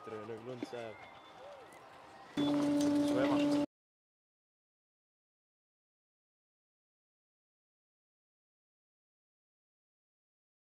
Tengo